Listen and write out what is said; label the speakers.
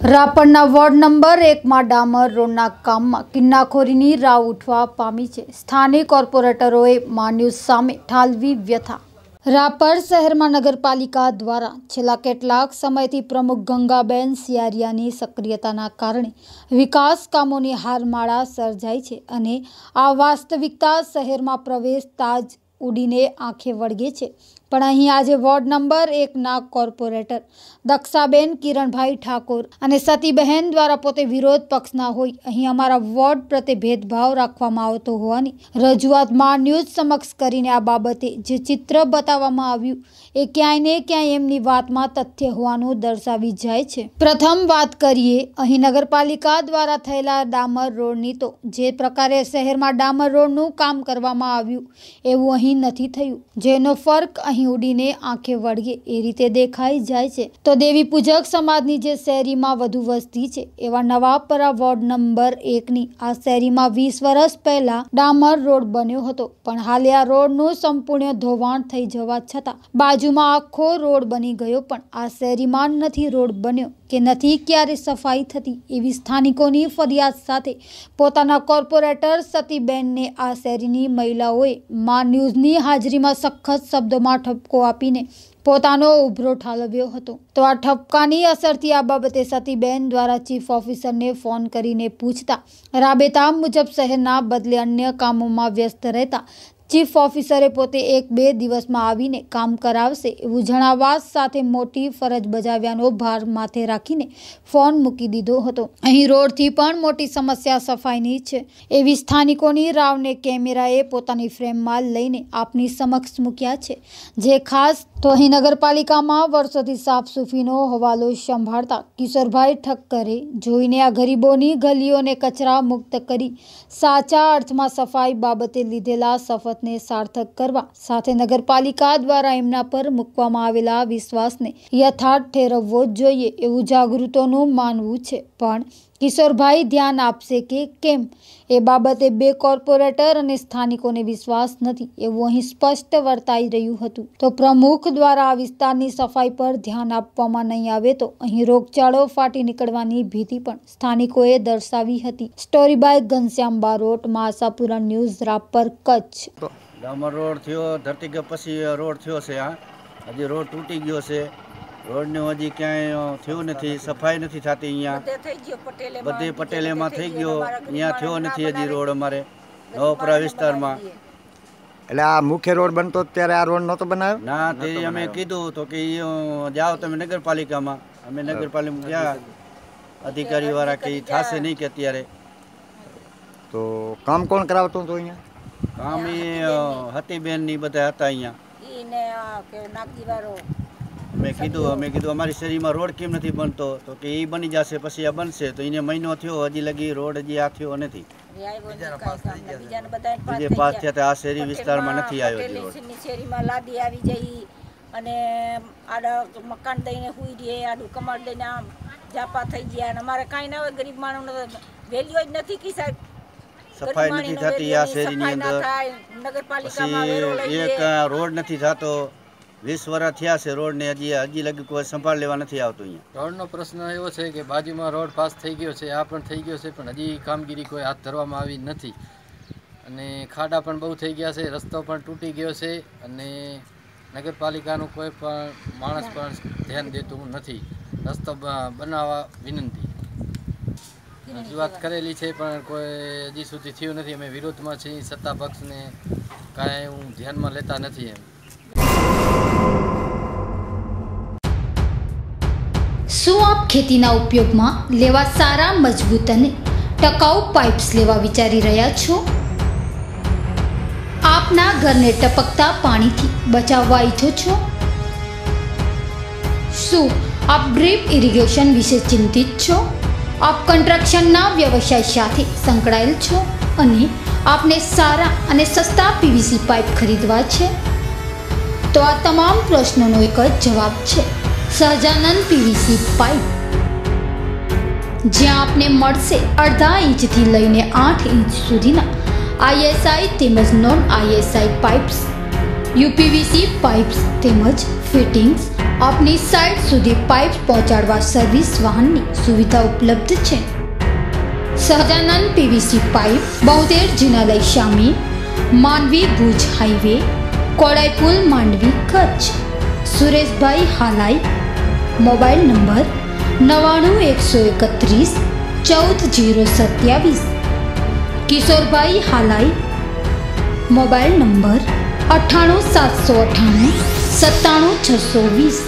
Speaker 1: રાપરના ward number એકમાં ડામર રોડના કામમાં કિન્નાખોરીની રાવ ઉઠવા પામી છે. સ્થાનિક કોર્પોરેટરોએ માન્યું સામે ઠાલવી વ્યથા. રાપર શહેરમાં નગરપાલિકા દ્વારા છેલ્લા કેટલાક સમયથી પ્રમુખ ગંગાબેન સિયારિયાની સક્રિયતાના કારણે વિકાસ કામોની હારમાળા સર્જાઈ છે અને આ વાસ્તવિકતા શહેરમાં પ્રવેશતા જ ઉડીને આંખે વળગે છે. પણ અહીં આજે વોર્ડ નંબર એકના કોર્પોરેટર, દક્ષાબેન કિરણભાઈ ઠાકોર અને સતીબહેન દ્વારા પોતે વિરોધ પક્ષના હોય, અહીં અમારા વોર્ડ પ્રત્યે ભેદભાવ રાખવામાં આવતો હોવાની રજૂઆતમાં ન્યૂઝ સમક્ષ કરીને આ બાબતે જે ચિત્ર બતાવવામાં આવ્યું, એ ક્યાંય ને ક્યાંય એમની વાતમાં તથ્ય હોવાનું દર્શાવી જાય છે. પ્રથમ વાત કરીએ, અહીં નગરપાલિકા દ્વારા થયેલા ડામર રોડની તો જે પ્રકારે શહેરમાં ડામર રોડનું કામ કરવામાં આવ્યું, એવું અહીં નથી થયું. જેનો ફર્ક અહીં ઉડીને આંખે વળગે એ રીતે દેખાઈ જાય છે. તો દેવી પૂજક સમાજની જે શેરીમાં વધુ વસ્તી છે, એવા નવાપરા વોર્ડ નંબર એકની આ શેરીમાં વીસ વર્ષ પહેલા ડામર રોડ બન્યો હતો. પણ હાલે આ રોડનું સંપૂર્ણ ધોવાણ થઈ જવા છતાં બાજુમાં આખો રોડ બની ગયો, પણ આ શેરીમાં નથી રોડ બન્યો કે નથી ક્યારે સફાઈ થતી એવી સ્થાનિકોની ફરિયાદ સાથે પોતાના કોર્પોરેટર સતીબેનને આ શેરીની મહિલાઓએ મા ન્યૂઝની હાજરીમાં સખત શબ્દોમાં ઠપકો આપીને પોતાનો ઉભરો ઠાલવ્યો હતો. તો આ ઠપકાની અસરથી આ બાબતે સતીબેન દ્વારા ચીફ ઓફિસરને ફોન કરીને પૂછતા, રાબેતા મુજબ શહેરના બદલે અન્ય કામોમાં વ્યસ્ત રહેતા ચીફ ઓફિસરે પોતે એક બે દિવસમાં આવીને કામ કરાવશે એવું જણાવવા સાથે મોટી ફરજ બજાવ્યાનો ભાર માથે રાખીને ફોન મૂકી દીધો હતો. અહીં રોડથી પણ મોટી સમસ્યા સફાઈની છે. એવી સ્થાનિકોની રાવને કેમેરાએ પોતાની ફ્રેમમાં લઈને આપની સમક્ષ મૂક્યા છે. જે ખાસ તો અહીં નગરપાલિકામાં વર્ષોથી સાફસૂફીનો હવાલો સંભાળતા કિશોરભાઈ ઠક્કરે જોઈને આ ગરીબોની ગલીઓને કચરા મુક્ત કરી સાચા અર્થમાં સફાઈ બાબતે લીધેલા શપથને સાર્થક કરવા સાથે નગરપાલિકા દ્વારા એમના પર મૂકવામાં આવેલા વિશ્વાસને યથાર્થ ઠેરવવો જોઈએ એવું જાગૃતોનું માનવું છે. પણ કિશોરભાઈ, ધ્યાન આપશે કે કેમ? એ બાબતે બે કોર્પોરેટર અને સ્થાનિકોને વિશ્વાસ નથી. એવું અહીં સ્પષ્ટ વર્તાઈ રહ્યું હતું. તો પ્રમુખ દ્વારા આ વિસ્તારની સફાઈ પર ધ્યાન આપવામાં નહીં આવે તો અહીં રોગચાળો ફાટી નીકળવાની ભીતિ પણ સ્થાનિકોએ દર્શાવી હતી. Story by Ghanshyam Barot Masapura news, Rapar, Kutch.
Speaker 2: ડામર રોડ થયો ધરતીકંપ પછી રોડ થયો છે હજી રોડ તૂટી ગયો છે. રોડને હજી ક્યાંય થયું નથી સફાઈ નથી થતી અહીંયા.
Speaker 3: બધે પટેલ
Speaker 2: એમાં થઈ ગયો અહીંયા થયો નથી હજી રોડ અમારે. નવપરા વિસ્તારમાં
Speaker 4: એટલે આ મુખ્ય રોડ બનતો ત્યારે આ રોડ નહોતો બનાવ્યો?
Speaker 2: ના તે અમે કીધું તો કે જાઓ તમે નગરપાલિકામાં. અમે નગરપાલિકામાં ગયા. અધિકારી વાળા કે થશે નહીં કે અત્યારે.
Speaker 4: તો કામ કોણ કરાવતું હતું અહીંયા?
Speaker 2: કામ એ હતીબેનની બધા હતા અહીંયા. મેં કીધું અમે કીધું અમારી શેરીમાં રોડ કેમ નથી બનતો? તો કે એ બની જશે પછી આ બનશે. તો એને મહિનો થયો હજી લગી રોડ હજી આ થયો નથી.
Speaker 3: પાસ
Speaker 2: બીજે પાસ થયા આ શેરી વિસ્તારમાં નથી આવ્યો
Speaker 3: શેરીમાં લાદી આવી જઈ અને આડા મકાન દઈને હુઈ રહે આડું કમાડ દઈને આમ જાપા થઈ ગયા. અને અમારે કાંઈ ના હોય ગરીબ માણસ વેલ્યુ જ નથી કી સાહેબ.
Speaker 2: સફાઈ નથી થતી આ શેરીની અંદર.
Speaker 3: નગરપાલિકામાં
Speaker 2: એક રોડ નથી થતો. વીસ વર્ષ થયા છે રોડને હજી હજી લગી કોઈ સંભાળ લેવા નથી આવતું અહીંયા.
Speaker 5: રોડનો પ્રશ્ન એવો છે કે બાજુમાં રોડ પાસ થઈ ગયો છે, આ પણ થઈ ગયો છે, પણ હજી કામગીરી કોઈ હાથ ધરવામાં આવી નથી. અને ખાડા પણ બહુ થઈ ગયા છે, રસ્તો પણ તૂટી ગયો છે, અને નગરપાલિકાનું કોઈ પણ માણસ પણ ધ્યાન દેતું નથી. રસ્તો બનાવવા વિનંતી. રજૂઆત કરેલી છે, પણ કોઈ હજી સુધી થયું નથી. અમે વિરોધમાં છીએ, સત્તા પક્ષને કાંઈ હું ધ્યાનમાં લેતા નથી એમ.
Speaker 1: શું આપ ખેતીના ઉપયોગમાં લેવા સારા મજબૂત અને ટકાઉ પાઇપ્સ લેવા વિચારી રહ્યા છો? આપના ઘરને ટપકતા પાણીથી બચાવવા ઈચ્છો છો? શું આપ ડ્રીપ ઇરિગેશન વિશે ચિંતિત છો? આપ કન્સ્ટ્રક્શનના વ્યવસાય સાથે સંકળાયેલ છો અને આપને સારા અને સસ્તા પીવીસી પાઇપ ખરીદવા છે? તો આ તમામ પ્રશ્નોનો એક જ જવાબ છે. સહજાનંદ પીવીસી પાઇપ જ્યાં આપને મળશે અડધા ઇંચથી લઈને આઠ ઇંચ સુધીના આઈએસઆઈ તેમજ non ISI pipes UPVC pipes તેમજ ફિટિંગ્સ આપની સાઇટ સુધી પાઇપ પહોંચાડવા સર્વિસ વાહનની સુવિધા ઉપલબ્ધ છે. સહજાનંદ પીવીસી પાઇપ બોતેર જિનાલય Shami Mandvi Bhuj highway Kodaipul Mandvi, Kutch. Sureshbhai Halai mobile number નવ્વાણું એકસો એકત્રીસ, ચૌદ, જીરો સત્યાવીસ. કિશોરભાઈ હાલાઈ, મોબાઈલ નંબર અઠ્ઠાણું, સાતસો અઠ્ઠાણું, સત્તાણું, છસો વીસ.